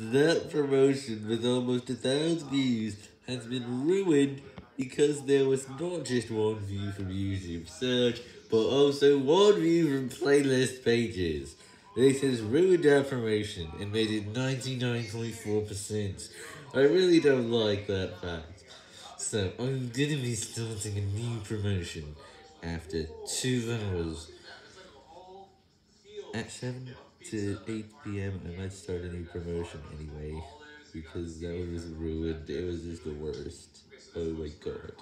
That promotion with almost a thousand views has been ruined because there was not just one view from YouTube search, but also one view from playlist pages. This has ruined our promotion and made it 99.4%. I really don't like that fact. So, I'm gonna be starting a new promotion after two hours. At 7 to 8 p.m. I might start a new promotion anyway, because that was ruined. It was just the worst. Oh my god.